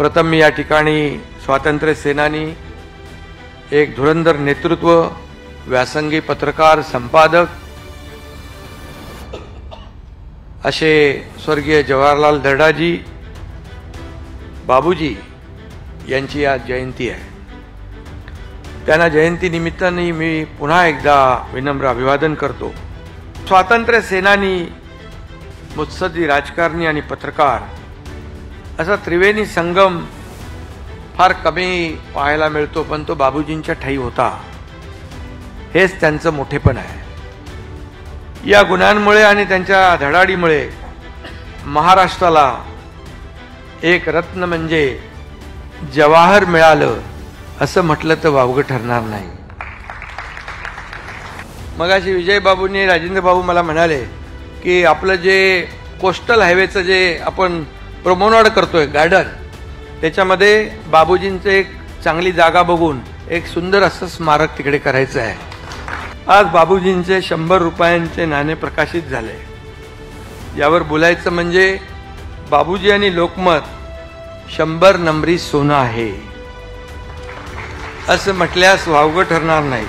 प्रथम मी या ठिकाणी स्वातंत्र्य सेनानी एक धुरंधर नेतृत्व व्यासंगी पत्रकार संपादक असे स्वर्गीय जवाहरलाल दर्डाजी बाबूजी यांची आज जयंती आहे. त्यांना जयंतीनिमित्ताने मी पुन्हा एकदा विनम्र अभिवादन करतो. स्वातंत्र्य सेनानी मुत्सदी राजकारणी आणि पत्रकार असा त्रिवेणी संगम फार कमी पाहायला मिळतो पण तो बाबूजींच्या ठाई होता. हेच त्यांचं मोठेपण आहे. या गुणांमुळे आणि त्यांच्या धडाडीमुळे महाराष्ट्राला एक रत्न म्हणजे जवाहर मिळालं असं म्हटलं तर वावगं ठरणार नाही. मगाशी विजय विजयबाबूंनी राजेंद्र बाबू मला म्हणाले की आपलं जे कोस्टल हायवेचं जे आपण प्रमोनाड करतोय गार्डन त्याच्यामध्ये बाबूजींचं एक चांगली जागा बघून एक सुंदर असं स्मारक तिकडे करायचं आहे. आज बाबूजींचे शंभर रुपयांचे नाणे प्रकाशित झाले. यावर बोलायचं म्हणजे बाबूजी आणि लोकमत शंभर नंबरी सोनं आहे. असं म्हटल्यास वावगं ठरणार नाही.